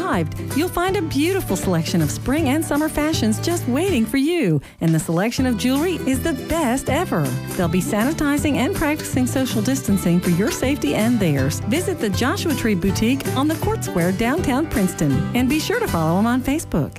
arrived. You'll find a beautiful selection of spring and summer fashions just waiting for you, and the selection of jewelry is the best ever. They'll be sanitizing and practicing social distancing for your safety and theirs. Visit the Joshua Tree Boutique on the Court Square downtown Princeton, and be sure to follow them on Facebook.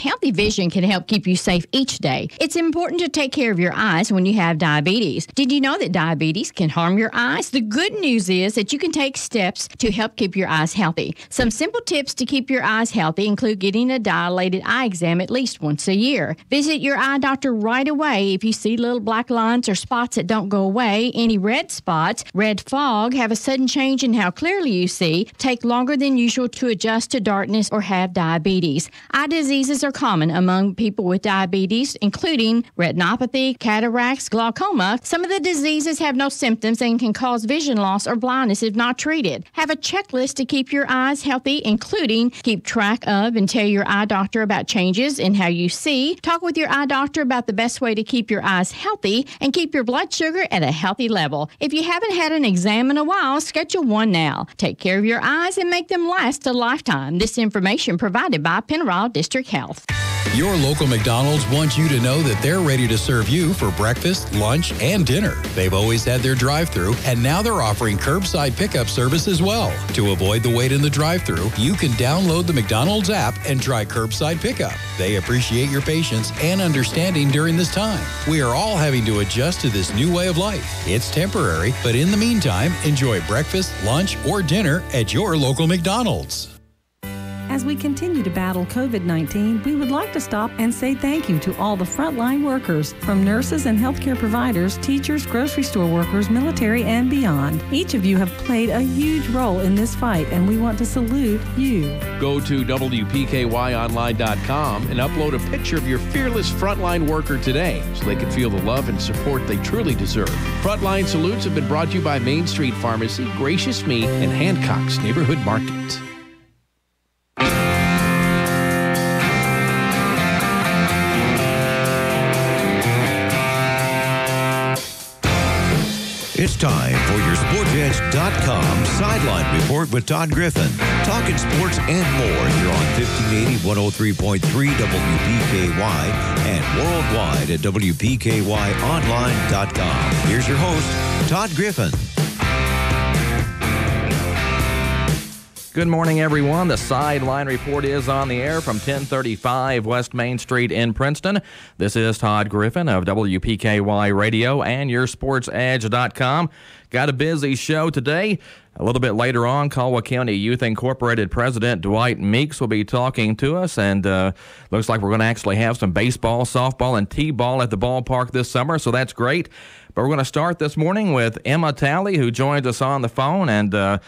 Healthy vision can help keep you safe each day. It's important to take care of your eyes when you have diabetes. Did you know that diabetes can harm your eyes? The good news is that you can take steps to help keep your eyes healthy. Some simple tips to keep your eyes healthy include getting a dilated eye exam at least once a year. Visit your eye doctor right away if you see little black lines or spots that don't go away, any red spots, red fog, have a sudden change in how clearly you see, take longer than usual to adjust to darkness, or have diabetes. Eye diseases are common among people with diabetes, including retinopathy, cataracts, glaucoma. Some of the diseases have no symptoms and can cause vision loss or blindness if not treated. Have a checklist to keep your eyes healthy, including keep track of and tell your eye doctor about changes in how you see. Talk with your eye doctor about the best way to keep your eyes healthy and keep your blood sugar at a healthy level. If you haven't had an exam in a while, schedule one now. Take care of your eyes and make them last a lifetime. This information provided by Pennyrile District Health. Your local McDonald's wants you to know that they're ready to serve you for breakfast, lunch, and dinner. They've always had their drive through, and now they're offering curbside pickup service as well. To avoid the wait in the drive through, you can download the McDonald's app and try curbside pickup. They appreciate your patience and understanding during this time. We are all having to adjust to this new way of life. It's temporary, but in the meantime, enjoy breakfast, lunch, or dinner at your local McDonald's. As we continue to battle COVID 19, we would like to stop and say thank you to all the frontline workers, from nurses and healthcare providers, teachers, grocery store workers, military, and beyond. Each of you have played a huge role in this fight, and we want to salute you. Go to WPKYOnline.com and upload a picture of your fearless frontline worker today so they can feel the love and support they truly deserve. Frontline salutes have been brought to you by Main Street Pharmacy, Gracious Me, and Hancock's Neighborhood Market. Time for your SportsEdge.com sideline report with Todd Griffin. Talking sports and more here on 1580 103.3 WPKY and worldwide at WPKYOnline.com. Here's your host, Todd Griffin. Good morning, everyone. The Sideline Report is on the air from 1035 West Main Street in Princeton. This is Todd Griffin of WPKY Radio and YourSportsEdge.com. Got a busy show today. A little bit later on, Caldwell County Youth Incorporated President Dwight Meeks will be talking to us, and uh, looks like we're going to actually have some baseball, softball, and t-ball at the ballpark this summer, so that's great. But we're going to start this morning with Emma Talley, who joins us on the phone, and uh,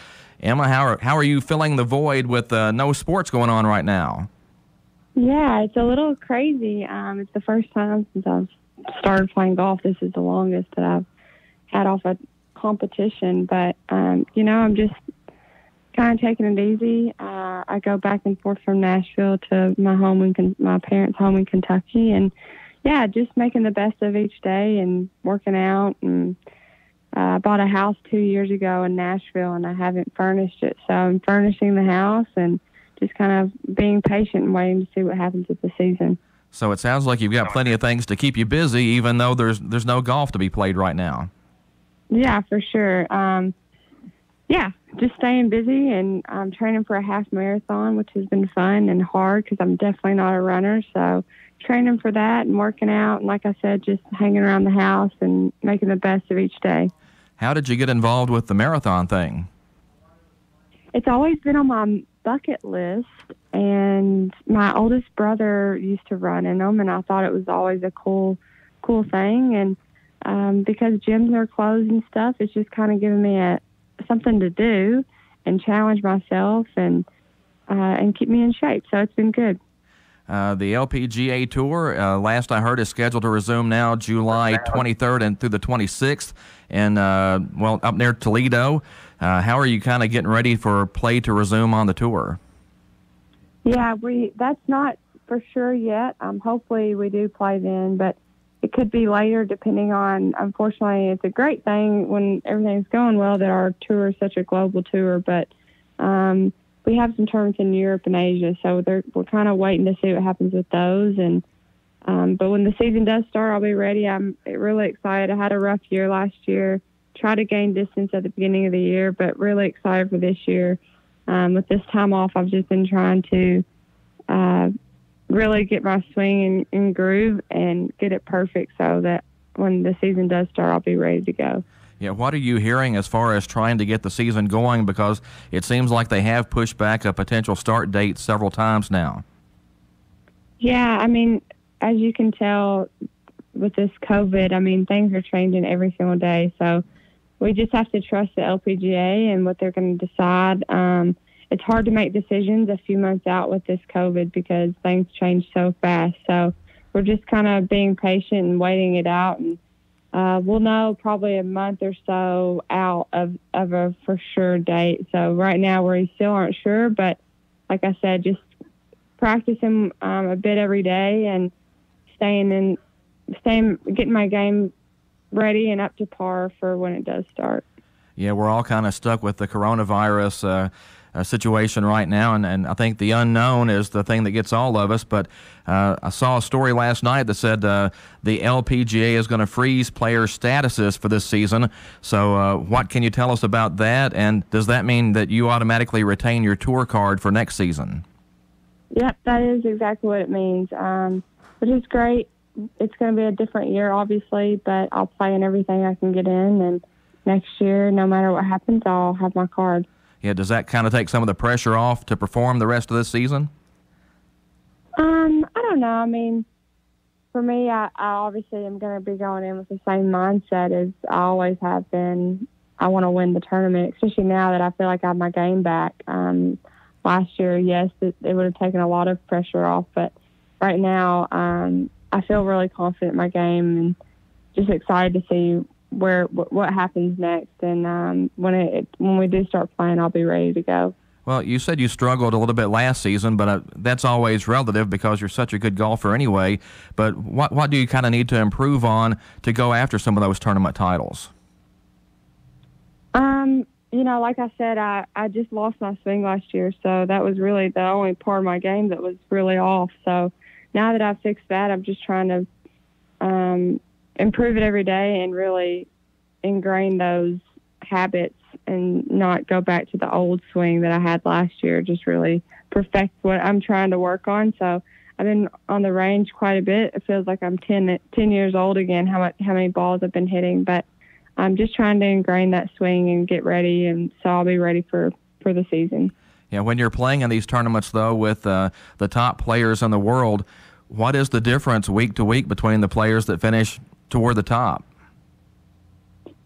Emma, how are, how are you filling the void with uh, no sports going on right now? Yeah, it's a little crazy. Um, it's the first time since I've started playing golf. This is the longest that I've had off a competition. But, um, you know, I'm just kind of taking it easy. Uh, I go back and forth from Nashville to my home in my parents' home in Kentucky, and yeah, just making the best of each day and working out and uh, I bought a house two years ago in Nashville and I haven't furnished it. So I'm furnishing the house and just kind of being patient and waiting to see what happens with the season. So it sounds like you've got plenty of things to keep you busy, even though there's there's no golf to be played right now. Yeah, for sure. Um, yeah, just staying busy and I'm training for a half marathon, which has been fun and hard because I'm definitely not a runner. So training for that and working out, and like I said, just hanging around the house and making the best of each day. How did you get involved with the marathon thing? It's always been on my bucket list, and my oldest brother used to run in them, and I thought it was always a cool, cool thing. And um, because gyms are closed and stuff, it's just kind of given me a something to do and challenge myself and uh, and keep me in shape. So it's been good. Uh, the LPGA Tour, uh, last I heard, is scheduled to resume now July 23rd and through the 26th, and uh, well, up near Toledo. Uh, how are you kind of getting ready for play to resume on the tour? Yeah, we that's not for sure yet. Um, hopefully, we do play then, but it could be later depending on. Unfortunately, it's a great thing when everything's going well that our tour is such a global tour, but. Um, we have some tournaments in Europe and Asia, so we're kind of waiting to see what happens with those. And um, but when the season does start, I'll be ready. I'm really excited. I had a rough year last year. Try to gain distance at the beginning of the year, but really excited for this year. Um, with this time off, I've just been trying to uh, really get my swing in, in groove and get it perfect so that when the season does start, I'll be ready to go. Yeah, what are you hearing as far as trying to get the season going? Because it seems like they have pushed back a potential start date several times now. Yeah, I mean, as you can tell with this COVID, I mean, things are changing every single day. So we just have to trust the LPGA and what they're going to decide. Um, it's hard to make decisions a few months out with this COVID because things change so fast. So we're just kind of being patient and waiting it out and uh, we'll know probably a month or so out of, of a for sure date. So right now we still aren't sure, but like I said, just practicing um, a bit every day and staying in, staying, getting my game ready and up to par for when it does start. Yeah, we're all kind of stuck with the coronavirus. Uh, uh, situation right now, and, and I think the unknown is the thing that gets all of us. But uh, I saw a story last night that said uh, the LPGA is going to freeze player statuses for this season. So, uh, what can you tell us about that? And does that mean that you automatically retain your tour card for next season? Yep, that is exactly what it means, um, which is great. It's going to be a different year, obviously, but I'll play in everything I can get in. And next year, no matter what happens, I'll have my card yeah, does that kind of take some of the pressure off to perform the rest of this season? Um, I don't know. I mean, for me, I, I obviously am going to be going in with the same mindset as I always have been. I want to win the tournament, especially now that I feel like I have my game back. Um, last year, yes, it, it would have taken a lot of pressure off, but right now, um, I feel really confident in my game and just excited to see where what happens next. And um, when it when we do start playing, I'll be ready to go. Well, you said you struggled a little bit last season, but uh, that's always relative because you're such a good golfer anyway. But what what do you kind of need to improve on to go after some of those tournament titles? Um, you know, like I said, I I just lost my swing last year, so that was really the only part of my game that was really off. So now that I've fixed that, I'm just trying to um, improve it every day and really ingrain those habits and not go back to the old swing that I had last year. Just really perfect what I'm trying to work on. So I've been on the range quite a bit. It feels like I'm 10, 10 years old again. How much, how many balls I've been hitting, but I'm just trying to ingrain that swing and get ready. And so I'll be ready for for the season. Yeah, when you're playing in these tournaments though with uh, the top players in the world, what is the difference week to week between the players that finish toward the top?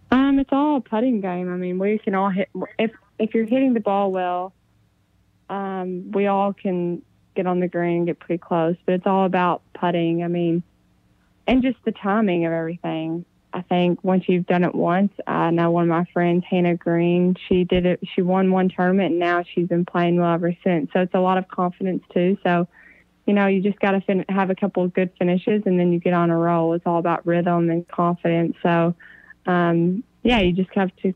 Um, it's all a putting game. I mean, we can all hit if if you're hitting the ball well. Um, we all can get on the green and get pretty close, but it's all about putting. I mean, and just the timing of everything. I think once you've done it once, I know one of my friends, Hannah Green, she did it. She won one tournament, and now she's been playing well ever since. So it's a lot of confidence too. So you know, you just got to fin- have a couple of good finishes and then you get on a roll. It's all about rhythm and confidence. So, um, yeah, you just have to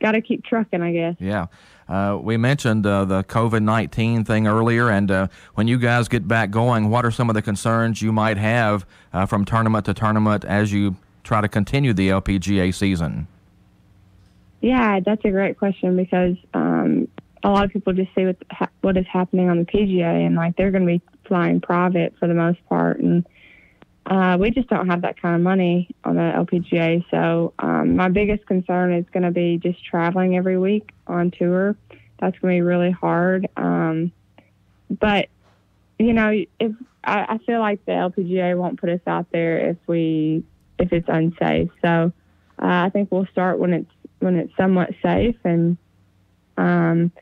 got to keep trucking, I guess. Yeah. Uh, we mentioned uh, the COVID 19 thing earlier, and uh, when you guys get back going, what are some of the concerns you might have uh, from tournament to tournament as you try to continue the LPGA season? Yeah, that's a great question because um, a lot of people just see what ha- what is happening on the PGA and like they're going to be flying private for the most part, and uh, we just don't have that kind of money on the LPGA. So um, my biggest concern is going to be just traveling every week on tour. That's going to be really hard. Um, but you know, if I, I feel like the LPGA won't put us out there if we if it's unsafe. So uh, I think we'll start when it's when it's somewhat safe and um,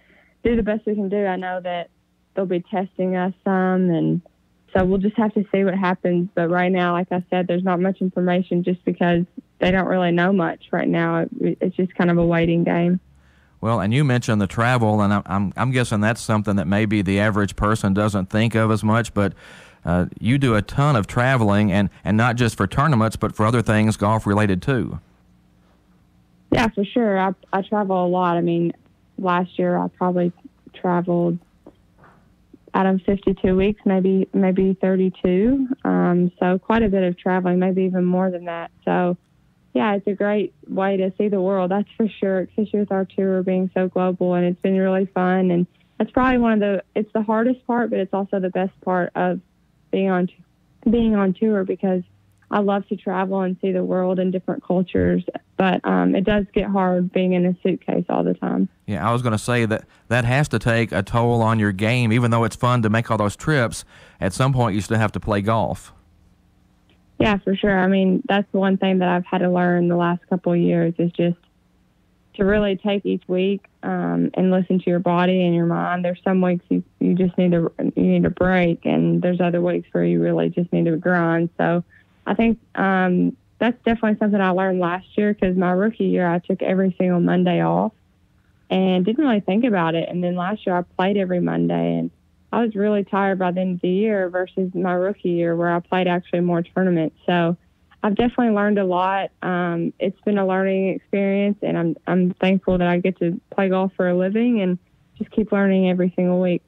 do the best we can do. I know that they'll be testing us some, and so we'll just have to see what happens. But right now, like I said, there's not much information just because they don't really know much right now. It's just kind of a waiting game. Well, and you mentioned the travel, and I'm I'm guessing that's something that maybe the average person doesn't think of as much, but. Uh, you do a ton of traveling, and, and not just for tournaments, but for other things golf related too. Yeah, for sure. I I travel a lot. I mean, last year I probably traveled out of 52 weeks, maybe maybe 32. Um, so quite a bit of traveling, maybe even more than that. So yeah, it's a great way to see the world. That's for sure, especially with our tour being so global, and it's been really fun. And that's probably one of the it's the hardest part, but it's also the best part of being on being on tour because I love to travel and see the world and different cultures, but um, it does get hard being in a suitcase all the time. Yeah, I was going to say that that has to take a toll on your game. Even though it's fun to make all those trips, at some point you still have to play golf. Yeah, for sure. I mean, that's the one thing that I've had to learn the last couple of years is just to really take each week um, and listen to your body and your mind. There's some weeks you, you just need to you need a break, and there's other weeks where you really just need to grind. So I think um, that's definitely something I learned last year because my rookie year I took every single Monday off and didn't really think about it. And then last year I played every Monday and I was really tired by the end of the year versus my rookie year where I played actually more tournaments. So I've definitely learned a lot. Um, it's been a learning experience, and I'm I'm thankful that I get to play golf for a living and just keep learning every single week.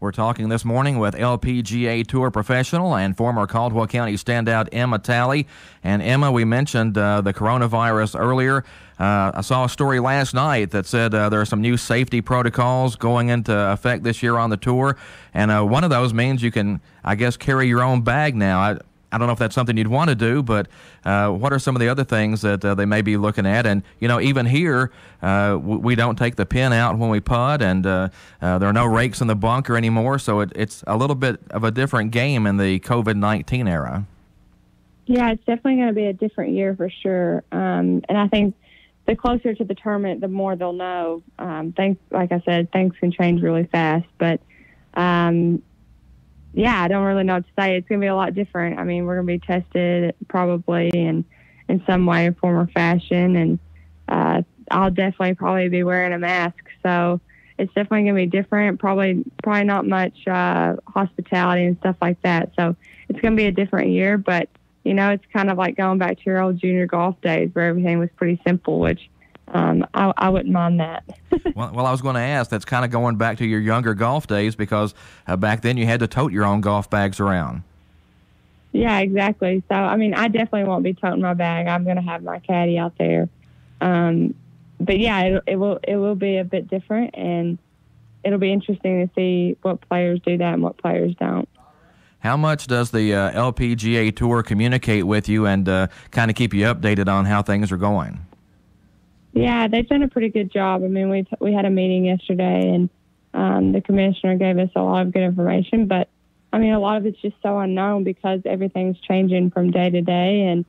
We're talking this morning with LPGA Tour professional and former Caldwell County standout Emma Talley. And Emma, we mentioned uh, the coronavirus earlier. Uh, I saw a story last night that said uh, there are some new safety protocols going into effect this year on the tour. And uh, one of those means you can, I guess, carry your own bag now. I, I don't know if that's something you'd want to do, but uh, what are some of the other things that uh, they may be looking at? And you know, even here, uh, we don't take the pin out when we putt, and uh, uh, there are no rakes in the bunker anymore. So it, it's a little bit of a different game in the COVID nineteen era. Yeah, it's definitely going to be a different year for sure. Um, and I think the closer to the tournament, the more they'll know. Um, like I said, things can change really fast, but um, yeah, I don't really know what to say. It's going to be a lot different. I mean, we're going to be tested probably in in some way, form, or fashion, and uh, I'll definitely probably be wearing a mask. So it's definitely going to be different. Probably probably not much uh, hospitality and stuff like that. So it's going to be a different year, but you know, it's kind of like going back to your old junior golf days where everything was pretty simple, which um, I, I, wouldn't mind that. well, well, I was going to ask. That's kind of going back to your younger golf days because uh, back then you had to tote your own golf bags around. Yeah, exactly. So, I mean, I definitely won't be toting my bag. I'm going to have my caddy out there. Um, but yeah, it, it will it will be a bit different, and it'll be interesting to see what players do that and what players don't. How much does the uh, LPGA Tour communicate with you and uh, kind of keep you updated on how things are going? Yeah, they've done a pretty good job. I mean, we we had a meeting yesterday, and um, the commissioner gave us a lot of good information. But I mean, a lot of it's just so unknown because everything's changing from day to day. And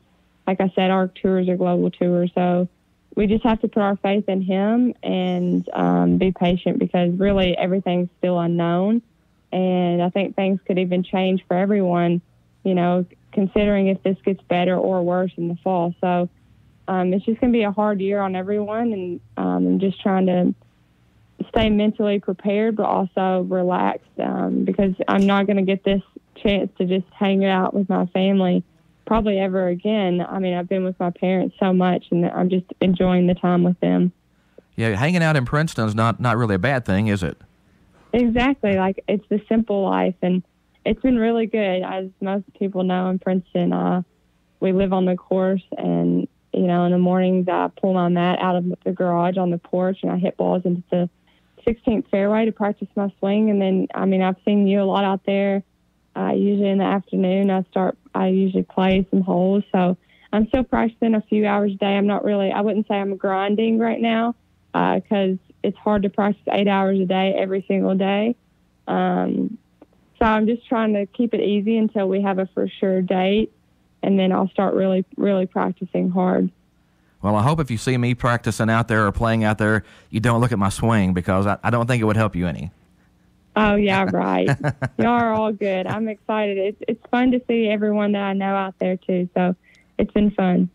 like I said, our tours are global tours, so we just have to put our faith in him and um, be patient because really everything's still unknown. And I think things could even change for everyone, you know, considering if this gets better or worse in the fall. So um, it's just going to be a hard year on everyone, and um, I'm just trying to stay mentally prepared, but also relaxed um, because I'm not going to get this chance to just hang out with my family probably ever again. I mean, I've been with my parents so much, and I'm just enjoying the time with them. Yeah, hanging out in Princeton is not not really a bad thing, is it? Exactly. Like it's the simple life, and it's been really good. As most people know, in Princeton, uh, we live on the course, and you know, in the mornings I pull my mat out of the garage on the porch and I hit balls into the 16th fairway to practice my swing. And then, I mean, I've seen you a lot out there. Uh, usually in the afternoon, I start, I usually play some holes. So I'm still practicing a few hours a day. I'm not really, I wouldn't say I'm grinding right now because uh, it's hard to practice eight hours a day every single day. Um, so I'm just trying to keep it easy until we have a for sure date and then I'll start really, really practicing hard. Well, I hope if you see me practicing out there or playing out there, you don't look at my swing because I, I don't think it would help you any. Oh yeah, right. Y'all are all good. I'm excited. It's it's fun to see everyone that I know out there too. So it's been fun.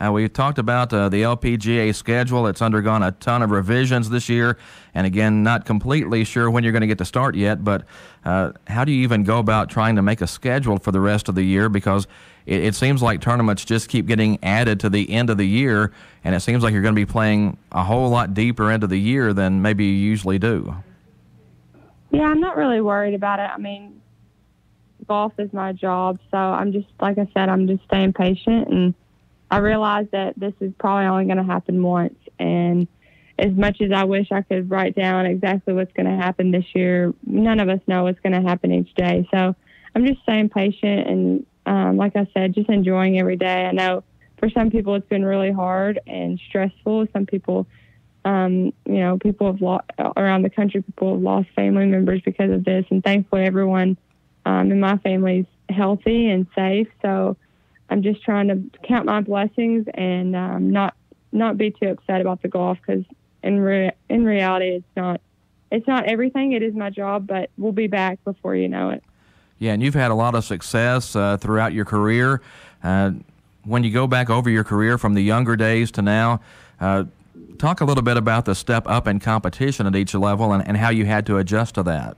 Uh, we've talked about uh, the LPGA schedule. It's undergone a ton of revisions this year. And again, not completely sure when you're going to get to start yet, but uh, how do you even go about trying to make a schedule for the rest of the year? Because it, it, seems like tournaments just keep getting added to the end of the year, and it seems like you're going to be playing a whole lot deeper into the year than maybe you usually do. Yeah, I'm not really worried about it. I mean, golf is my job, so I'm just like I said, I'm just staying patient, and I realize that this is probably only going to happen once. And as much as I wish I could write down exactly what's going to happen this year, none of us know what's going to happen each day. So I'm just staying patient and, um, like I said, just enjoying every day. I know for some people it's been really hard and stressful. Some people um, you know, people have lost around the country. People have lost family members because of this, and thankfully, everyone um, in my family is healthy and safe. So I'm just trying to count my blessings and um, not not be too upset about the golf because in re- in reality, it's not it's not everything. It is my job, but we'll be back before you know it. Yeah, and you've had a lot of success uh, throughout your career. Uh, when you go back over your career from the younger days to now, uh, talk a little bit about the step up in competition at each level and, and how you had to adjust to that.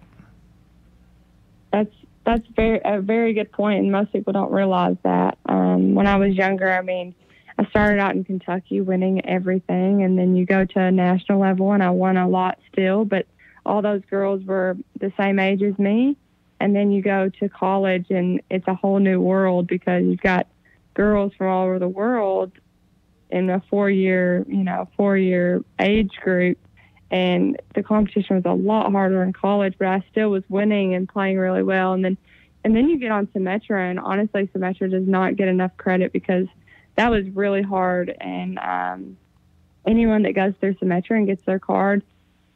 That's that's very a very good point, and most people don't realize that. Um, when I was younger, I mean, I started out in Kentucky winning everything, and then you go to a national level, and I won a lot still, but all those girls were the same age as me. And then you go to college, and it's a whole new world because you've got girls from all over the world in a four year, you know, four year age group. And the competition was a lot harder in college, but I still was winning and playing really well. And then, and then you get on Symetra, and honestly, Symetra does not get enough credit because that was really hard. And um, anyone that goes through Symetra and gets their card,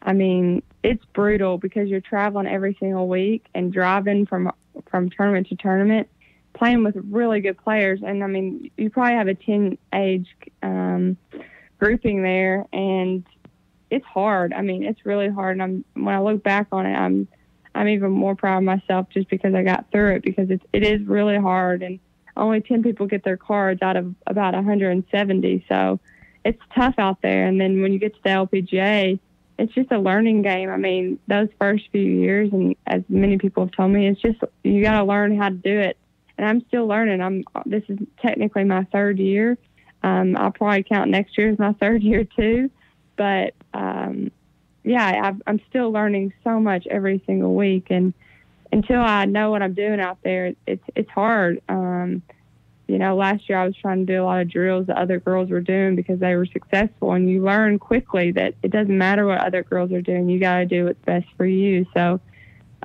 I mean, it's brutal because you're traveling every single week and driving from from tournament to tournament playing with really good players. And I mean, you probably have a 10 age um, grouping there, and it's hard. I mean, it's really hard. And I'm when I look back on it, I'm I'm even more proud of myself just because I got through it because it's it is really hard and only 10 people get their cards out of about 170. So it's tough out there. And then when you get to the LPGA, it's just a learning game. I mean, those first few years, and as many people have told me, it's just you got to learn how to do it and I'm still learning. I'm this is technically my third year. Um, I'll probably count next year as my third year too, but um, yeah, i am still learning so much every single week, and until I know what I'm doing out there, it's it's hard. Um, you know, last year I was trying to do a lot of drills that other girls were doing because they were successful, and you learn quickly that it doesn't matter what other girls are doing. You got to do what's best for you. So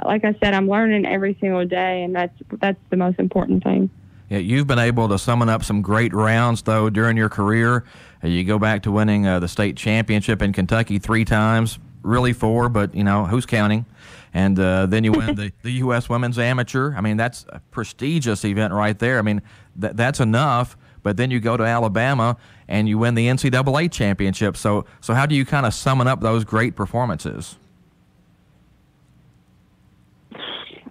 like I said, I'm learning every single day, and that's that's the most important thing. Yeah, you've been able to summon up some great rounds though during your career. Uh, you go back to winning uh, the state championship in Kentucky three times, really four, but you know who's counting? And uh, then you win the, the U.S. Women's Amateur. I mean, that's a prestigious event right there. I mean, th- that's enough. But then you go to Alabama and you win the NCAA championship. So, so how do you kind of summon up those great performances?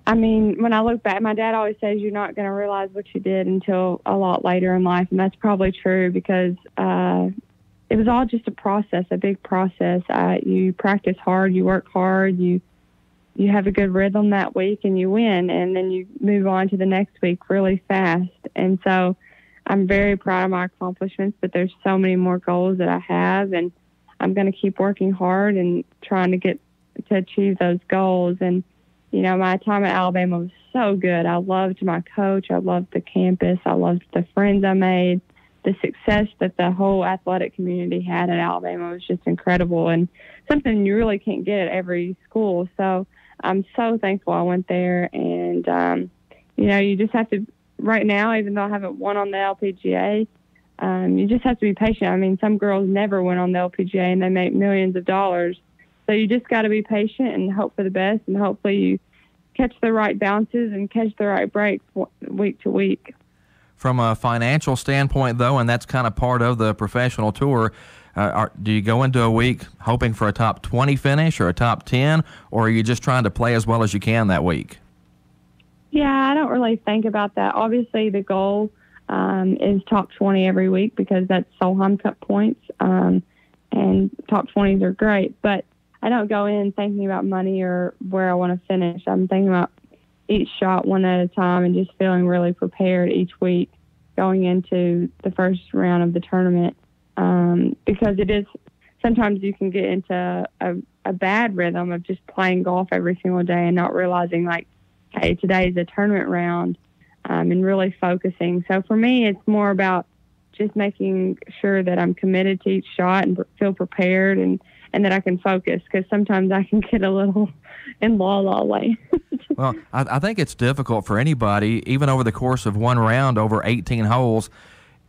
I mean, when I look back, my dad always says you're not going to realize what you did until a lot later in life, and that's probably true because uh, it was all just a process, a big process. Uh, you practice hard, you work hard, you you have a good rhythm that week, and you win, and then you move on to the next week really fast. And so, I'm very proud of my accomplishments, but there's so many more goals that I have, and I'm going to keep working hard and trying to get to achieve those goals and you know, my time at Alabama was so good. I loved my coach. I loved the campus. I loved the friends I made. The success that the whole athletic community had at Alabama was just incredible and something you really can't get at every school. So I'm so thankful I went there. And, um, you know, you just have to, right now, even though I haven't won on the LPGA, um, you just have to be patient. I mean, some girls never went on the LPGA and they make millions of dollars. So you just got to be patient and hope for the best, and hopefully you catch the right bounces and catch the right breaks week to week. From a financial standpoint, though, and that's kind of part of the professional tour, uh, are, do you go into a week hoping for a top 20 finish or a top 10, or are you just trying to play as well as you can that week? Yeah, I don't really think about that. Obviously, the goal um, is top 20 every week because that's Solheim Cup points, um, and top 20s are great. But I don't go in thinking about money or where I want to finish. I'm thinking about each shot one at a time and just feeling really prepared each week going into the first round of the tournament um, because it is sometimes you can get into a, a bad rhythm of just playing golf every single day and not realizing like, hey, today is a tournament round, um, and really focusing. So for me, it's more about just making sure that I'm committed to each shot and feel prepared and and that I can focus because sometimes I can get a little in la la land. well, I, I think it's difficult for anybody, even over the course of one round over 18 holes.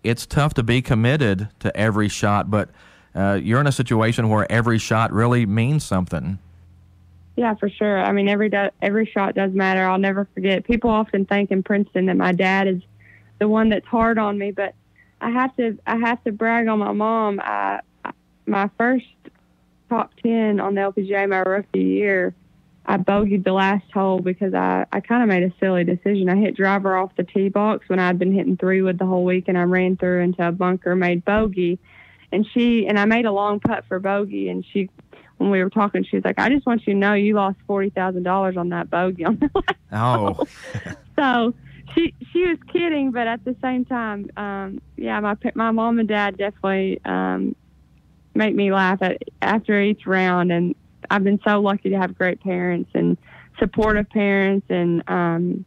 It's tough to be committed to every shot, but uh, you're in a situation where every shot really means something. Yeah, for sure. I mean, every do- every shot does matter. I'll never forget. People often think in Princeton that my dad is the one that's hard on me, but I have to I have to brag on my mom. I, my first top ten on the LPGA my rookie year, I bogeyed the last hole because I I kind of made a silly decision. I hit driver off the tee box when I'd been hitting three wood the whole week, and I ran through into a bunker, made bogey, and she and I made a long putt for bogey, and she when we were talking, she was like, "I just want you to know you lost forty thousand dollars on that bogey on the last Oh. so she she was kidding, but at the same time, um, yeah, my my mom and dad definitely um, make me laugh at after each round, and I've been so lucky to have great parents and supportive parents, and um,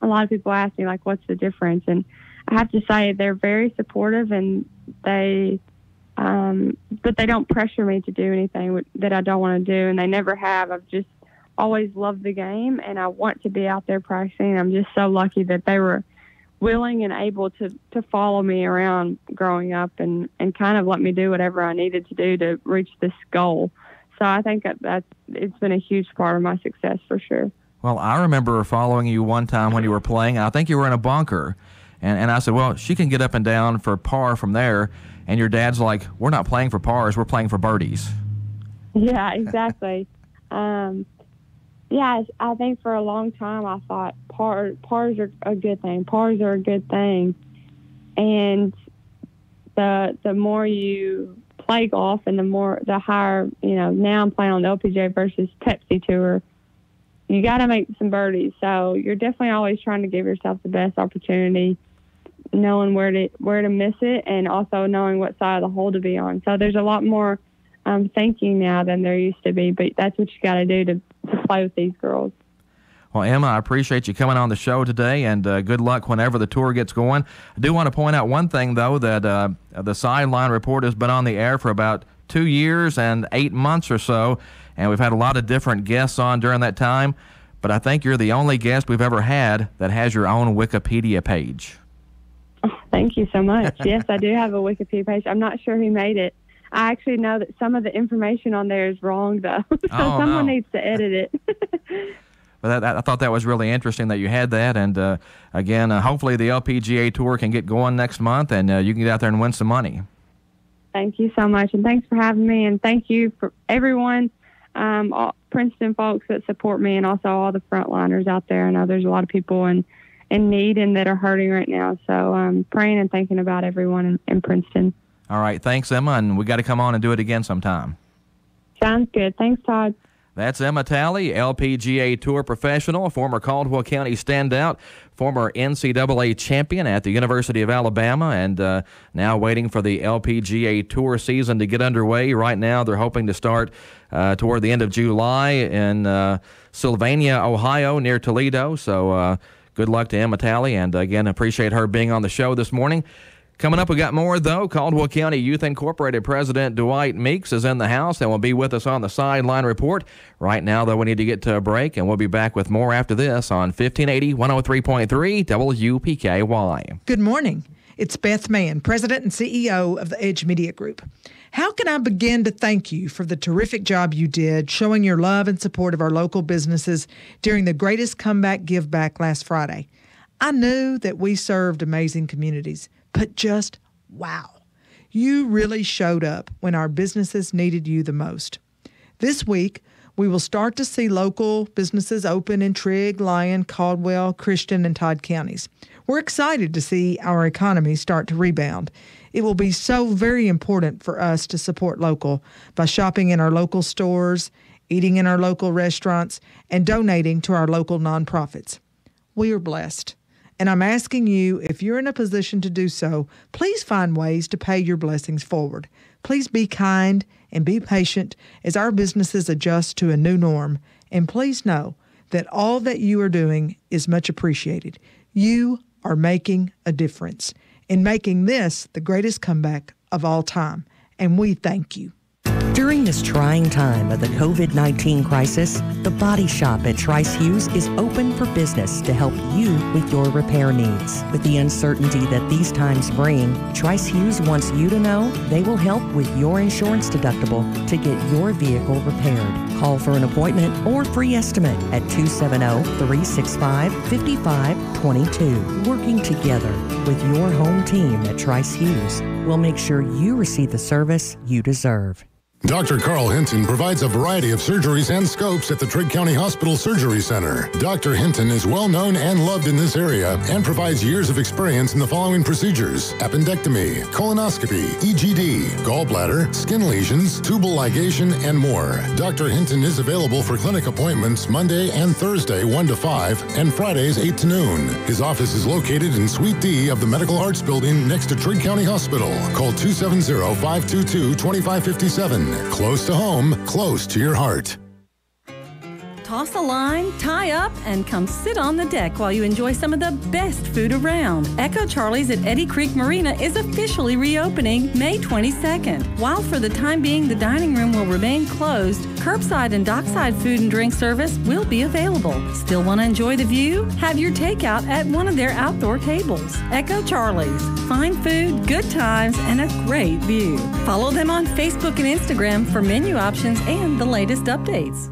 a lot of people ask me like, "What's the difference?" And I have to say they're very supportive, and they um, but they don't pressure me to do anything that I don't want to do, and they never have. I've just always loved the game, and I want to be out there practicing. I'm just so lucky that they were willing and able to to follow me around growing up and and kind of let me do whatever I needed to do to reach this goal. So I think that that's it's been a huge part of my success for sure. Well, I remember following you one time when you were playing. I think you were in a bunker. And, and I said, well, she can get up and down for par from there. And your dad's like, we're not playing for pars, we're playing for birdies. Yeah, exactly. um, yeah, I think for a long time I thought par, pars are a good thing. Pars are a good thing. And the the more you play golf and the more the higher, you know, now I'm playing on the LPGA versus Pepsi Tour. You got to make some birdies. So you're definitely always trying to give yourself the best opportunity knowing where to where to miss it and also knowing what side of the hole to be on. So there's a lot more um, thinking now than there used to be, but that's what you got to do to to play with these girls. Well, Emma, I appreciate you coming on the show today, and uh, good luck whenever the tour gets going. I do want to point out one thing, though, that uh, the Sideline Report has been on the air for about two years and eight months or so, and we've had a lot of different guests on during that time. But I think you're the only guest we've ever had that has your own Wikipedia page. Oh, thank you so much. yes, I do have a Wikipedia page. I'm not sure who made it. I actually know that some of the information on there is wrong, though. so Oh, someone no. needs to edit it. But that, I thought that was really interesting that you had that. And uh, again, uh, hopefully the LPGA Tour can get going next month, and uh, you can get out there and win some money. thank you so much. And thanks for having me. And thank you for everyone, um, all, Princeton folks that support me, and also all the frontliners out there. I know there's a lot of people in, in need and that are hurting right now. So I'm um, praying and thinking about everyone in, in Princeton. All right, thanks, Emma, and we got to come on and do it again sometime. Sounds good. Thanks, Todd. That's Emma Talley, LPGA Tour professional, former Caldwell County standout, former NCAA champion at the University of Alabama, and uh, now waiting for the LPGA Tour season to get underway. Right now, they're hoping to start uh, toward the end of July in uh, Sylvania, Ohio, near Toledo. So, uh, good luck to Emma Talley, and again, appreciate her being on the show this morning. Coming up, we got more though. Caldwell County Youth Incorporated President Dwight Meeks is in the house and will be with us on the sideline report. Right now, though, we need to get to a break, and we'll be back with more after this on 1580 103.3 WPKY. Good morning. It's Beth Mann, President and CEO of the Edge Media Group. How can I begin to thank you for the terrific job you did showing your love and support of our local businesses during the greatest comeback give back last Friday? I knew that we served amazing communities, but just wow. You really showed up when our businesses needed you the most. This week, we will start to see local businesses open in Trigg, Lyon, Caldwell, Christian, and Todd counties. We're excited to see our economy start to rebound. It will be so very important for us to support local by shopping in our local stores, eating in our local restaurants, and donating to our local nonprofits. We are blessed. And I'm asking you, if you're in a position to do so, please find ways to pay your blessings forward. Please be kind and be patient as our businesses adjust to a new norm. And please know that all that you are doing is much appreciated. You are making a difference in making this the greatest comeback of all time. And we thank you. During this trying time of the COVID 19 crisis, the body shop at Trice Hughes is open for business to help you with your repair needs. With the uncertainty that these times bring, Trice Hughes wants you to know they will help with your insurance deductible to get your vehicle repaired. Call for an appointment or free estimate at 270 365 5522. Working together with your home team at Trice Hughes we'll make sure you receive the service you deserve. Dr. Carl Hinton provides a variety of surgeries and scopes at the Trigg County Hospital Surgery Center. Dr. Hinton is well known and loved in this area and provides years of experience in the following procedures appendectomy, colonoscopy, EGD, gallbladder, skin lesions, tubal ligation, and more. Dr. Hinton is available for clinic appointments Monday and Thursday 1 to 5 and Fridays 8 to noon. His office is located in Suite D of the Medical Arts Building next to Trigg County Hospital. Call 270 522 2557. Close to home, close to your heart. Toss a line, tie up, and come sit on the deck while you enjoy some of the best food around. Echo Charlie's at Eddy Creek Marina is officially reopening May 22nd. While for the time being the dining room will remain closed, curbside and dockside food and drink service will be available. Still want to enjoy the view? Have your takeout at one of their outdoor tables. Echo Charlie's. Fine food, good times, and a great view. Follow them on Facebook and Instagram for menu options and the latest updates.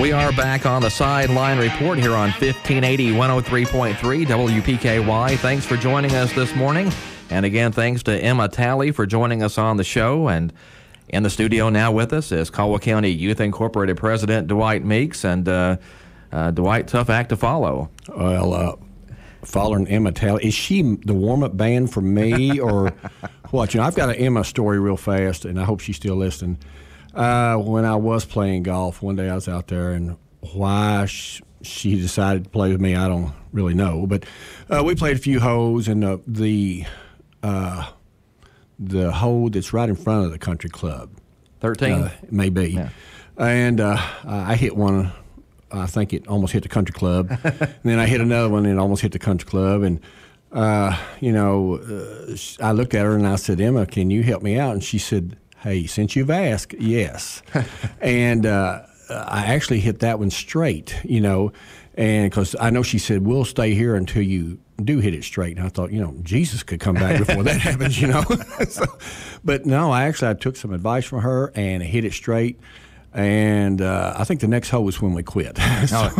We are back on the sideline report here on 1580 103.3 WPKY. Thanks for joining us this morning. And again, thanks to Emma Talley for joining us on the show. And in the studio now with us is Caldwell County Youth Incorporated President Dwight Meeks. And uh, uh, Dwight, tough act to follow. Well, uh, following Emma Talley, is she the warm up band for me or what? You know, I've got an Emma story real fast, and I hope she's still listening. Uh, when I was playing golf, one day I was out there, and why sh- she decided to play with me, I don't really know. But uh, we played a few holes, and the the, uh, the hole that's right in front of the country club, 13? uh, maybe, Yeah. and uh, I hit one. I think it almost hit the country club. and then I hit another one, and it almost hit the country club, and. Uh, you know, uh, I looked at her and I said, Emma, can you help me out? And she said, Hey, since you've asked, yes. and uh, I actually hit that one straight, you know, and because I know she said, We'll stay here until you do hit it straight. And I thought, you know, Jesus could come back before that happens, you know. so, but no, I actually I took some advice from her and hit it straight. And uh, I think the next hole was when we quit. So-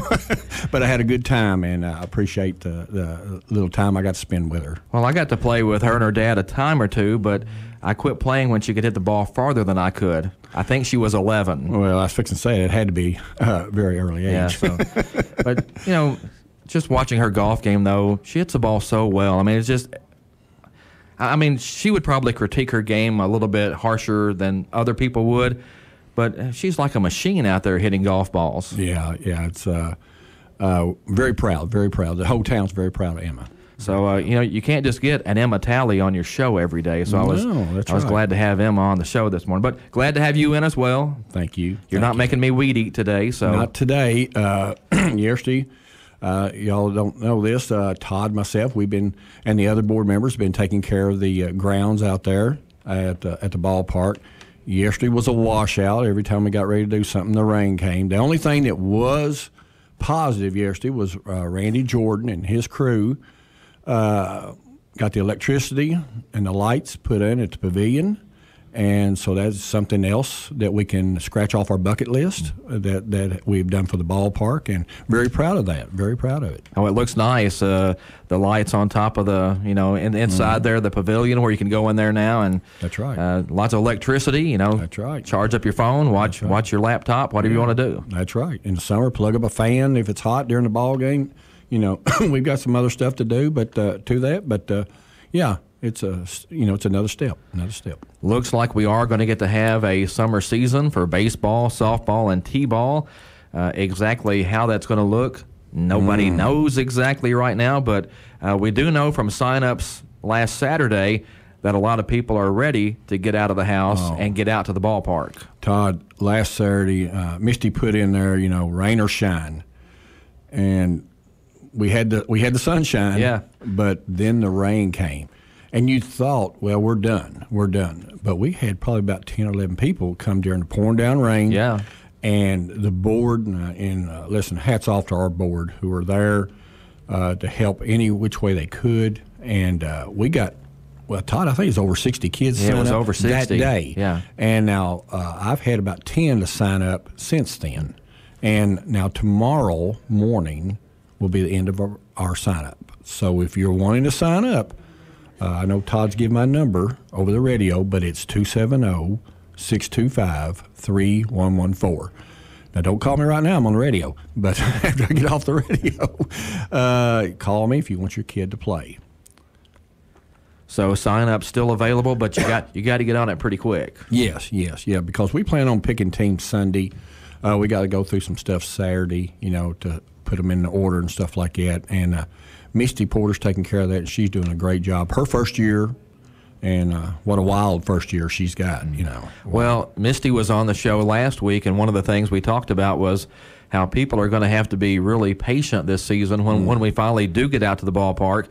but I had a good time, and I appreciate the, the little time I got to spend with her. Well, I got to play with her and her dad a time or two, but I quit playing when she could hit the ball farther than I could. I think she was 11. Well, I was fixing to say it had to be uh, very early age. Yeah, so, but you know, just watching her golf game though, she hits the ball so well. I mean, it's just. I mean, she would probably critique her game a little bit harsher than other people would, but she's like a machine out there hitting golf balls. Yeah, yeah, it's uh, uh, very proud, very proud. The whole town's very proud of Emma. So uh, you know, you can't just get an Emma Talley on your show every day. So I was, No, I was right. glad to have Emma on the show this morning. But glad to have you in as well. Thank you. You're Thank not you. making me weed eat today, so Not today. Uh, yesterday, uh, y'all don't know this. Uh, Todd, myself, we've been, and the other board members, have been taking care of the uh, grounds out there at uh, at the ballpark. Yesterday was a washout. Every time we got ready to do something, the rain came. The only thing that was positive yesterday was uh, Randy Jordan and his crew uh, got the electricity and the lights put in at the pavilion. And so that's something else that we can scratch off our bucket list that, that we've done for the ballpark, and very proud of that. Very proud of it. Oh, it looks nice. Uh, the lights on top of the, you know, in, inside there, the pavilion where you can go in there now, and Mm-hmm. That's right. Uh, lots of electricity. You know, That's right. Charge up your phone, watch watch your laptop, whatever you want to do. That's right. In the summer, plug up a fan if it's hot during the ball game. You know, we've got some other stuff to do, but uh, to that, but uh, yeah, it's a you know it's another step, another step. Looks like we are going to get to have a summer season for baseball, softball, and t-ball. Uh, exactly how that's going to look Nobody knows exactly right now, but uh, we do know from signups last Saturday that a lot of people are ready to get out of the house and get out to the ballpark. Todd, last Saturday, uh, Misty put in there, you know, rain or shine, and we had the we had the sunshine. Yeah. But then the rain came, and you thought, well, we're done, we're done. But we had probably about ten or eleven people come during the pouring down rain. Yeah. And the board, uh, and uh, listen, hats off to our board who were there uh, to help any which way they could, and uh, we got. Well, Todd, I think it's over 60 kids Yeah, it was over 60. that day. Yeah. And now uh, I've had about 10 to sign up since then. And now tomorrow morning will be the end of our, our sign up. So if you're wanting to sign up, uh, I know Todd's given my number over the radio, but it's 270 625 3114. Now, don't call me right now. I'm on the radio. But after I get off the radio, uh, call me if you want your kid to play. So sign up still available, but you got you got to get on it pretty quick. Yes, yes, yeah. Because we plan on picking teams Sunday. Uh, we got to go through some stuff Saturday, you know, to put them in the order and stuff like that. And uh, Misty Porter's taking care of that, and she's doing a great job. Her first year, and uh, what a wild first year she's got, you know. Well, Misty was on the show last week, and one of the things we talked about was how people are going to have to be really patient this season when, when we finally do get out to the ballpark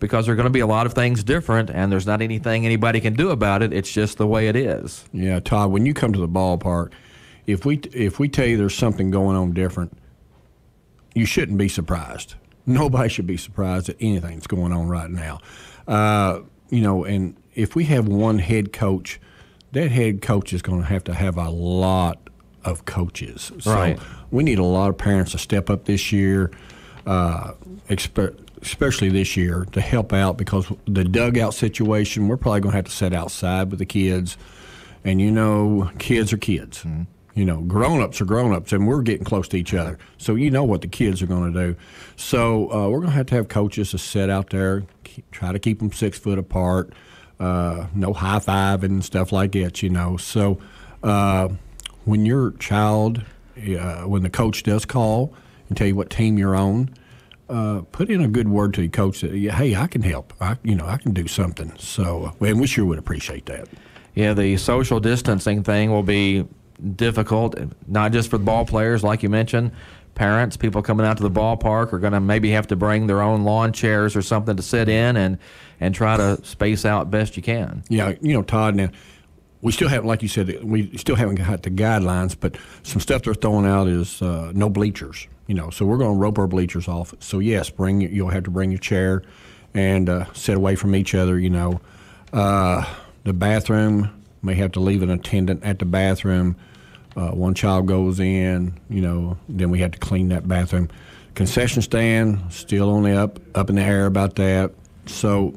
because there are going to be a lot of things different, and there's not anything anybody can do about it. It's just the way it is. Yeah, Todd, when you come to the ballpark, if we if we tell you there's something going on different, you shouldn't be surprised. Nobody should be surprised at anything that's going on right now. Uh, you know, and if we have one head coach, that head coach is going to have to have a lot of coaches. So Right. we need a lot of parents to step up this year, uh, especially this year, to help out because the dugout situation, we're probably going to have to sit outside with the kids. And you know, kids are kids. You know, grown ups are grown ups, and we're getting close to each other. So you know what the kids are going to do. So uh, we're going to have to have coaches to sit out there, keep, try to keep them six foot apart, uh, no high five and stuff like that. You know, so uh, when your child, uh, when the coach does call and tell you what team you're on, uh, put in a good word to your coach that hey, I can help. I you know I can do something. So and we sure would appreciate that. Yeah, the social distancing thing will be difficult, not just for the ball players, like you mentioned. Parents, people coming out to the ballpark are going to maybe have to bring their own lawn chairs or something to sit in and, and try to space out best you can. Yeah, you know, Todd. Now we still haven't, like you said, we still haven't got the guidelines, but some stuff they're throwing out is uh, no bleachers. You know, so we're going to rope our bleachers off. So yes, bring you'll have to bring your chair and uh, sit away from each other. You know, uh, the bathroom may have to leave an attendant at the bathroom. Uh, one child goes in, you know, then we have to clean that bathroom. Concession stand still only up up in the air about that. So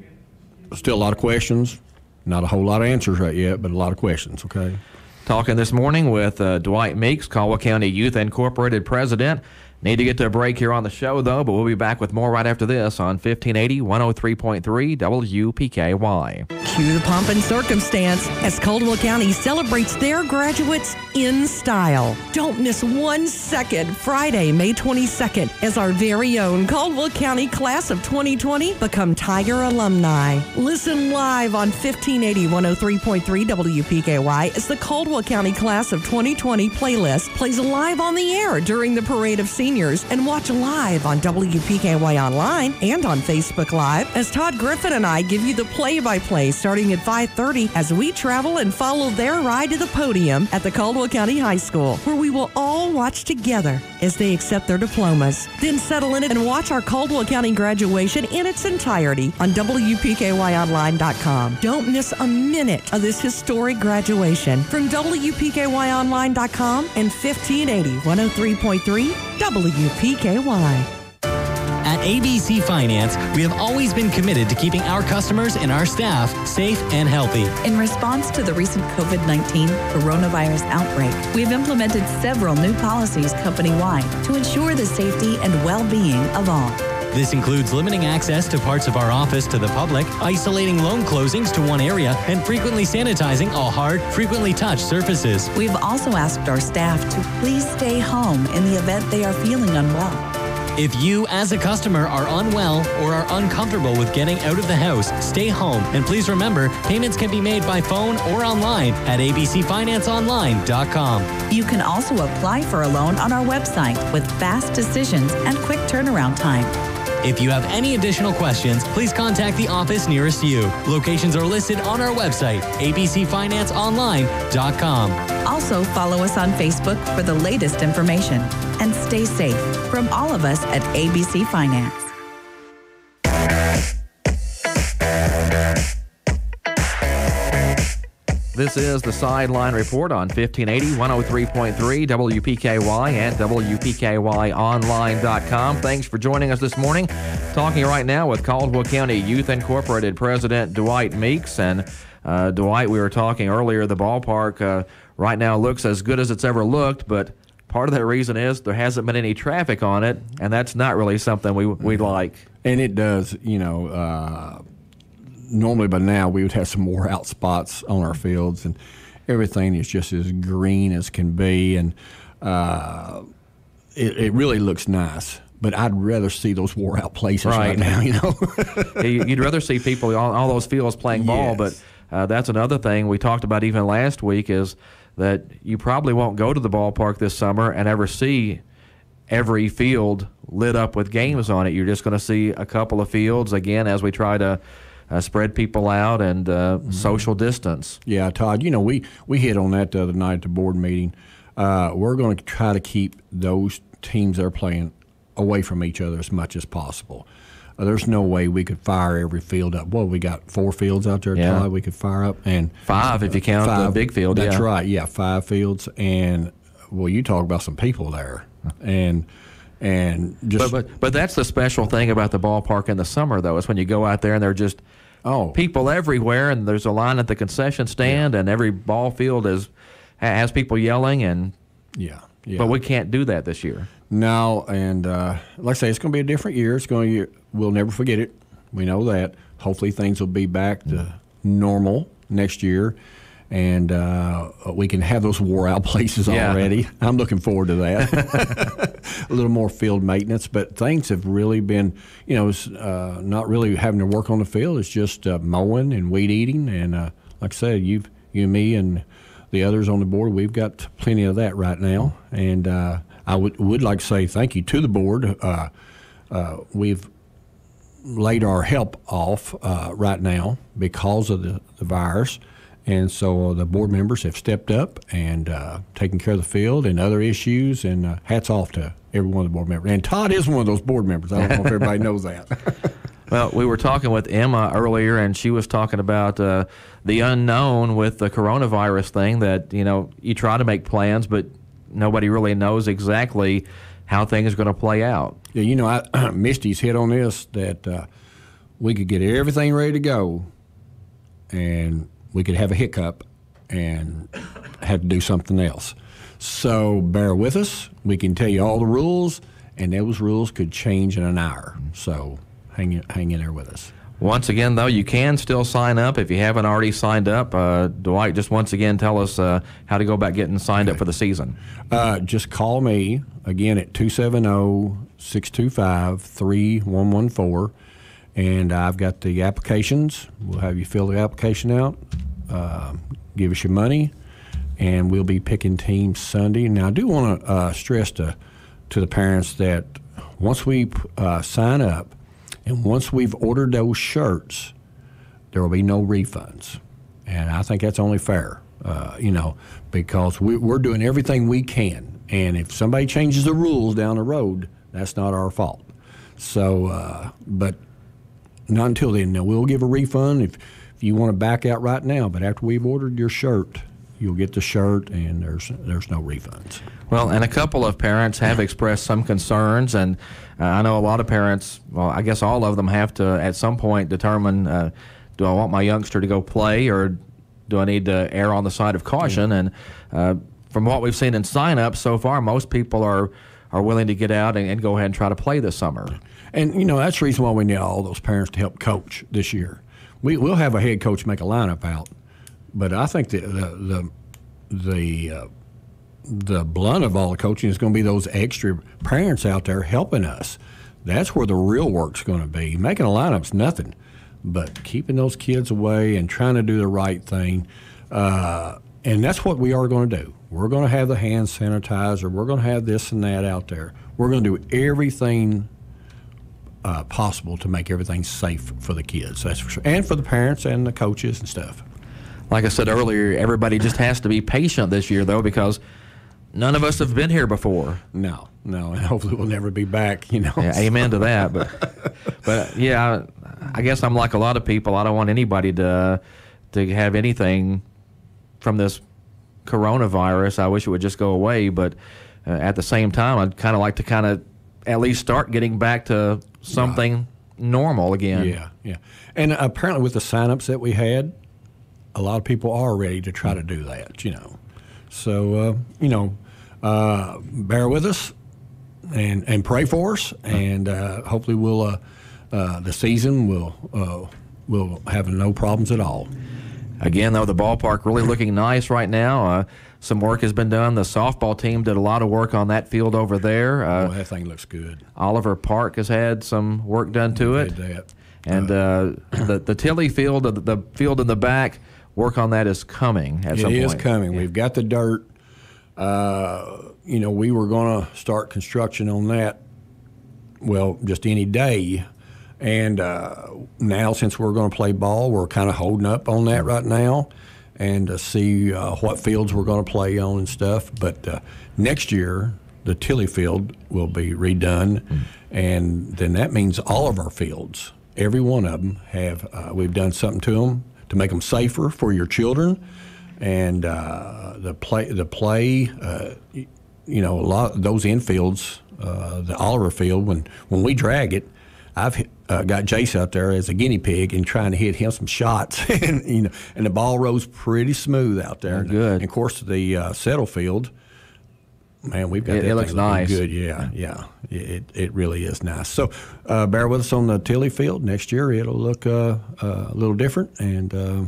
still a lot of questions. Not a whole lot of answers right yet, but a lot of questions. Okay. Talking this morning with uh, Dwight Meeks, Caldwell County Youth Incorporated president. Need to get to a break here on the show, though, but we'll be back with more right after this on 1580 103.3 WPKY. Cue the pomp and circumstance as Caldwell County celebrates their graduates in style. Don't miss one second Friday, May 22nd, as our very own Caldwell County class of 2020 become Tiger alumni. Listen live on 1580 103.3 WPKY as the Caldwell County class of 2020 playlist plays live on the air during the Parade of Seniors and watch live on WPKY Online and on Facebook Live as Todd Griffin and I give you the play-by-play starting at 5:30 as we travel and follow their ride to the podium at the Caldwell County High School, where we will all watch together as they accept their diplomas. Then settle in and watch our Caldwell County graduation in its entirety on WPKYOnline.com. Don't miss a minute of this historic graduation from WPKYOnline.com and 1580 103.3 WPKY. At ABC Finance, we have always been committed to keeping our customers and our staff safe and healthy. In response to the recent COVID 19 coronavirus outbreak, we have implemented several new policies company wide to ensure the safety and well being of all. This includes limiting access to parts of our office to the public, isolating loan closings to one area, and frequently sanitizing all hard, frequently touched surfaces. We've also asked our staff to please stay home in the event they are feeling unwell. If you, as a customer, are unwell or are uncomfortable with getting out of the house, stay home. And please remember, payments can be made by phone or online at abcfinanceonline.com. You can also apply for a loan on our website with fast decisions and quick turnaround time. If you have any additional questions, please contact the office nearest you. Locations are listed on our website, abcfinanceonline.com. Also, follow us on Facebook for the latest information. And stay safe from all of us at ABC Finance. This is the Sideline Report on 1580, 103.3 WPKY and WPKYOnline.com. Thanks for joining us this morning. Talking right now with Caldwell County Youth Incorporated President Dwight Meeks. And uh, Dwight, we were talking earlier, the ballpark uh, right now looks as good as it's ever looked, but part of that reason is there hasn't been any traffic on it, and that's not really something we, we'd like. And it does, you know. Uh, normally by now we would have some more out spots on our fields, and everything is just as green as can be, and uh, it, it, really looks nice. But I'd rather see those wore out places right, right now. You know, you'd rather see people on all those fields playing ball, but uh, that's another thing we talked about even last week is that you probably won't go to the ballpark this summer and ever see every field lit up with games on it. You're just going to see a couple of fields again as we try to uh, spread people out and uh, mm-hmm. social distance. Yeah, Todd. You know, we we hit on that the other night at the board meeting. Uh, we're going to try to keep those teams that are playing away from each other as much as possible. Uh, there's no way we could fire every field up. Well, we got four fields out there, yeah. Todd. We could fire up and five if you count five, the big field. That's yeah. right. Yeah, five fields, and well, you talk about some people there, and and just. But, but but that's the special thing about the ballpark in the summer, though, is when you go out there and they're just oh people everywhere, and there's a line at the concession stand, yeah. and every ball field is has people yelling, and yeah, yeah. But we can't do that this year. No, and uh, like I say, it's going to be a different year. It's going to we'll never forget it. We know that. Hopefully, things will be back to normal next year and uh, we can have those wore out places yeah. already. I'm looking forward to that. a little more field maintenance, but things have really been, you know, uh, not really having to work on the field. It's just uh, mowing and weed eating, and uh, like I said, you, you, me, and the others on the board, we've got plenty of that right now. And uh, I would would like to say thank you to the board. Uh, we've laid our help off right now because of the, the virus. And so the board members have stepped up and uh, taken care of the field and other issues. And uh, hats off to every one of the board members. And Todd is one of those board members. I don't know if everybody knows that. well, we were talking with Emma earlier, and she was talking about uh, the unknown with the coronavirus thing. That you know, you try to make plans, but nobody really knows exactly how things are going to play out. Yeah, you know, I, Misty's hit on this that uh, we could get everything ready to go, and we could have a hiccup and have to do something else. So bear with us. We can tell you all the rules, and those rules could change in an hour. So hang, hang in there with us. Once again, though, you can still sign up if you haven't already signed up. Uh, Dwight, just once again, tell us uh, how to go about getting signed okay. up for the season. Uh, just call me again at 270 625 3114 and I've got the applications. We'll have you fill the application out, uh, give us your money, and we'll be picking teams Sunday. Now, I do want to uh, stress to, to the parents that once we uh, sign up and once we've ordered those shirts, there will be no refunds. And I think that's only fair, uh, you know, because we, we're doing everything we can. And if somebody changes the rules down the road, that's not our fault. So, uh, but not until then. Now we'll give a refund if if you want to back out right now, but after we've ordered your shirt, you'll get the shirt and there's there's no refunds. Well, and a couple of parents have expressed some concerns, and uh, I know a lot of parents. Well, I guess all of them have to at some point determine: uh, do I want my youngster to go play, or do I need to err on the side of caution? And uh, from what we've seen in sign-ups so far, most people are are willing to get out and, and go ahead and try to play this summer. And you know that's the reason why we need all those parents to help coach this year. We will have a head coach make a lineup out, but I think the the the, the uh, the blunt of all the coaching is going to be those extra parents out there helping us. That's where the real work's going to be. Making a lineup's nothing, but keeping those kids away and trying to do the right thing. Uh, and that's what we are going to do. We're going to have the hand sanitizer. We're going to have this and that out there. We're going to do everything uh, possible to make everything safe for the kids. That's for sure, and for the parents and the coaches and stuff. Like I said earlier, everybody just has to be patient this year, though, because none of us have been here before. No, no, and hopefully we'll never be back. You know. Yeah, amen to that. But, but yeah, I, I guess I'm like a lot of people. I don't want anybody to to have anything from this coronavirus. I wish it would just go away, but uh, at the same time, I'd kind of like to kind of at least start getting back to something right. normal again. Yeah, yeah. And apparently, with the signups that we had, a lot of people are ready to try to do that. You know, so uh, you know, uh, bear with us and and pray for us, and uh, hopefully we'll uh, uh, the season will uh, will have no problems at all. Again, though, the ballpark really looking nice right now. Some work has been done. The softball team did a lot of work on that field over there. Uh, oh, that thing looks good. Oliver Park has had some work done to it. That. And uh, the the Tilley field, the, the, field in the back, work on that is coming at it some point. It is coming. Yeah. We've got the dirt. Uh, you know, we were going to start construction on that. Well, just any day. And uh, now, since we're going to play ball, we're kind of holding up on that right now and to see uh, what fields we're going to play on and stuff. But uh, next year, the Tilley field will be redone, mm. and then that means all of our fields, every one of them, have uh, we've done something to them to make them safer for your children, and uh, the play the play. Uh, you know, a lot those infields, uh, the Oliver Field, when when we drag it, I've uh, got Jace out there as a guinea pig and trying to hit him some shots, and you know, and the ball rolls pretty smooth out there. And, good. And of course, the uh, settle field, man, we've got it, that it looks nice. Good, yeah, yeah, it it really is nice. So uh, bear with us on the Tilley field next year. It'll look uh, uh, a little different, and uh,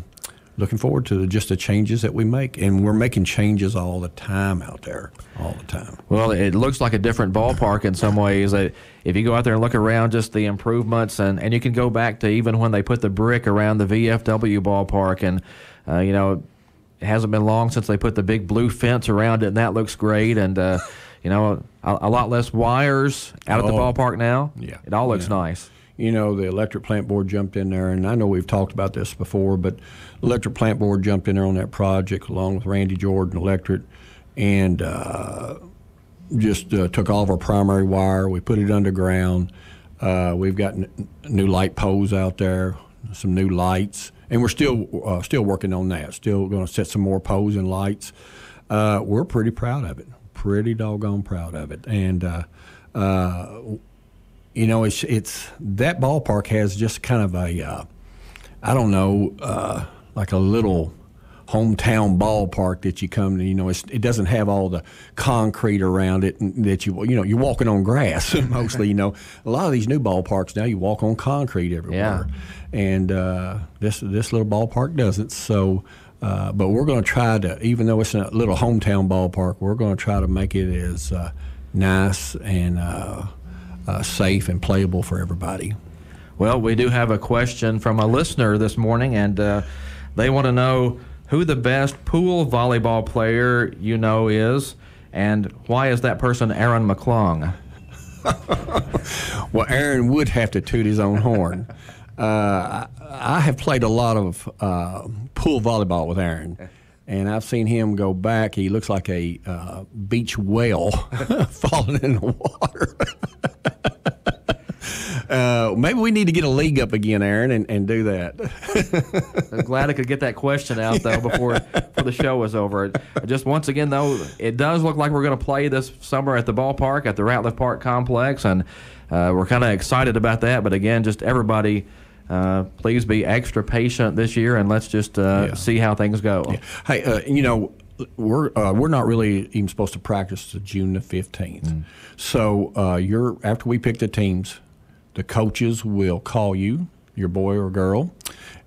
looking forward to just the changes that we make. And we're making changes all the time out there, all the time. Well, it looks like a different ballpark in some ways. If you go out there and look around, just the improvements, and, and you can go back to even when they put the brick around the VFW ballpark, and uh, you know, it hasn't been long since they put the big blue fence around it, and that looks great. And uh, you know, a, a, lot less wires out oh, at the oh, ballpark now. Yeah, it all looks yeah. nice you know, the electric plant board jumped in there, and I know we've talked about this before, but electric plant board jumped in there on that project along with Randy Jordan Electric, and uh, just uh, took all of our primary wire. We put it underground. Uh, we've got n- new light poles out there, some new lights, and we're still uh, still working on that. Still going to set some more poles and lights. Uh, we're pretty proud of it. Pretty doggone proud of it, and uh, you know, it's it's that ballpark has just kind of a, uh, I don't know, uh, like a little hometown ballpark that you come to. You know, it doesn't have all the concrete around it that you you know you're walking on grass mostly. You know, a lot of these new ballparks now you walk on concrete everywhere, yeah. and uh, this this little ballpark doesn't. So. Uh, but we're going to try to, even though it's a little hometown ballpark, we're going to try to make it as uh, nice and uh, safe and playable for everybody. Well, we do have a question from a listener this morning, and uh, they want to know who the best pool volleyball player you know is, and why is that person Aaron McClung? well, Aaron would have to toot his own horn. Uh, I, I, have played a lot of uh, pool volleyball with Aaron and I've seen him go back. He looks like a uh, beach whale falling in the water. uh, maybe we need to get a league up again, Aaron, and, and do that. I'm glad I could get that question out though before before the show was over. Just once again though, it does look like we're going to play this summer at the ballpark at the Ratliff Park complex, and uh, we're kind of excited about that. But again, just everybody uh, please be extra patient this year, and let's just uh, yeah. see how things go. Yeah. Hey, uh, you know, we're uh, we're not really even supposed to practice to June the fifteenth. Mm. So uh, you're after we pick the teams, the coaches will call you, your boy or girl,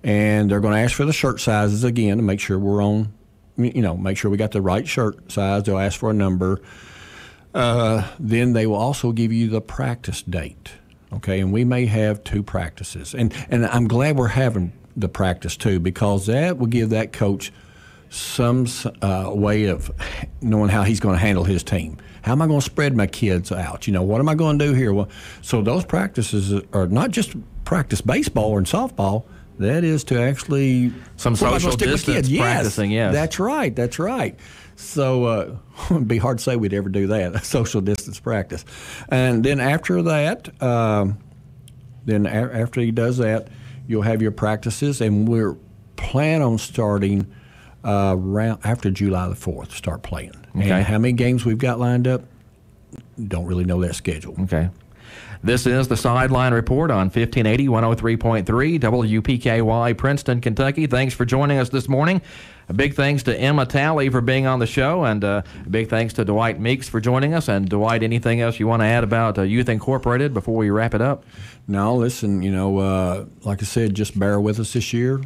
and they're going to ask for the shirt sizes again to make sure we're on you know, make sure we got the right shirt size. They'll ask for a number. Uh, then they will also give you the practice date. Okay, and we may have two practices, and and I'm glad we're having the practice too because that will give that coach some uh, way of knowing how he's going to handle his team. How am I going to spread my kids out? You know, what am I going to do here? Well, so those practices are not just practice baseball and softball. That is to actually some social distance yes, practicing. Yes, that's right. That's right. So uh, it'd be hard to say we'd ever do that, social distance practice. And then after that, um, then a- after he does that, you'll have your practices, and we're plan on starting uh, around after July the fourth. Start playing. Okay. And how many games we've got lined up? Don't really know that schedule. Okay. This is the Sideline Report on 1580 103.3 WPKY, Princeton, Kentucky. Thanks for joining us this morning. A big thanks to Emma Talley for being on the show, and uh, a big thanks to Dwight Meeks for joining us. And Dwight, anything else you want to add about uh, Youth Incorporated before we wrap it up? No, listen, you know, uh, like I said, just bear with us this year.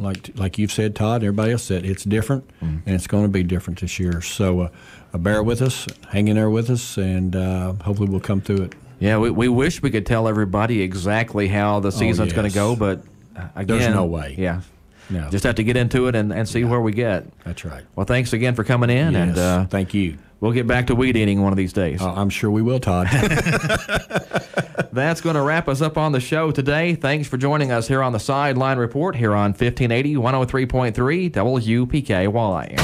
Like like you've said, Todd, and everybody else said, it's different, Mm. and it's going to be different this year. So uh, bear with us, hang in there with us, and uh, hopefully we'll come through it. Yeah, we, we wish we could tell everybody exactly how the season's going to Oh, go, but uh, again, There's no way. Yeah. No. Just have to get into it and, and see where we get. That's right. Well, thanks again for coming in, and Yes, uh, thank you. We'll get back to weed eating one of these days. Uh, I'm sure we will, Todd. That's going to wrap us up on the show today. Thanks for joining us here on the Sideline Report here on 1580 103.3 WPKY.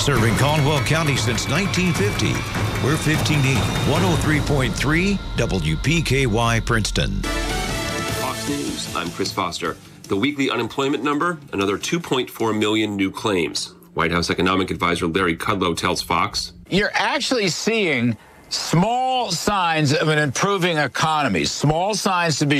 Serving Caldwell County since 1950. We're 1580 103.3 WPKY Princeton. Fox News. I'm Chris Foster. The weekly unemployment number, another 2.4 million new claims. White House economic advisor Larry Kudlow tells Fox. You're actually seeing small signs of an improving economy, small signs to be